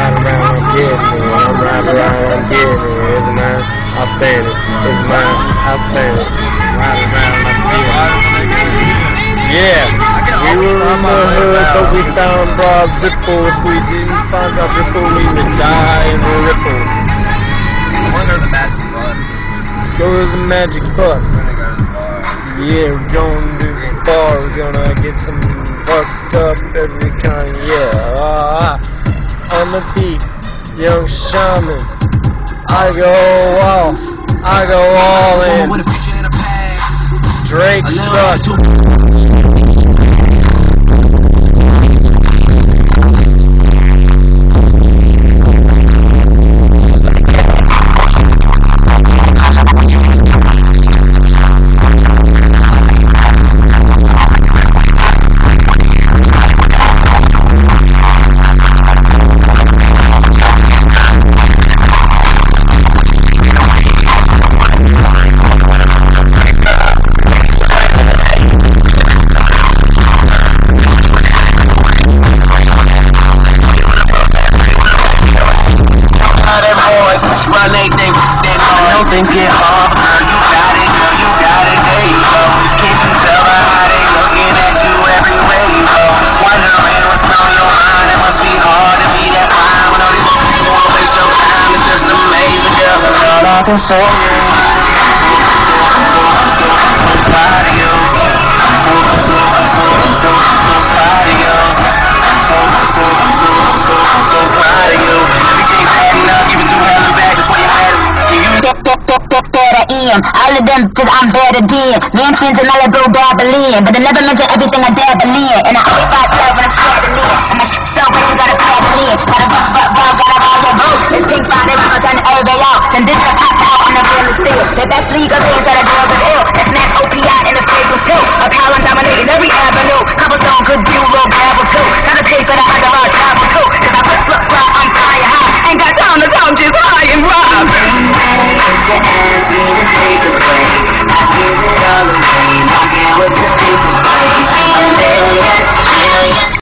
riding around, I'm getting it. I'm riding around, I'm getting it. It's mine, outstanding. It's mine, outstanding. Riding around, I'm getting it. Yeah, we were in the hood, but we found Rob Ripple. If we didn't find Rob Ripple, we would die in a ripple. I magic. Go to the magic bus. Go to the bar. Yeah, we're going to the bar. We're gonna get some fucked up every kind. Yeah, ah, on the beat, young shaman. I go off. I go all in. With a future and a past. Drake sucks. Run they thing, they know things get hard. Girl, you got it, girl, you got it. There you go. Can't you tell by how they looking at you everywhere you go? Wondering what's on your mind. It must be hard to be that fine when all these people wanna waste your time. It's just amazing, girl. That's all I can say. him. All of them says I'm better than. Mansions in Malibu, Babylon. But they never mention everything I dabble in. And I always got love when I'm struggling. And my shit so bad, you gotta grab me. Gotta rock, rock, rock, gotta rock that boat. This pink body, we gon' turn everybody out. Then this the top out on the real estate. The best league of things that I deal with ill. That's mass OPI in the fake was ill. A power dominating every avenue. Cobblestone good view, low gravel too. Gotta pay for the other large travel too. Cause I flip, flip, flop, I'm fire high. Ain't got time to talk, just high and rob your eyes, take a break.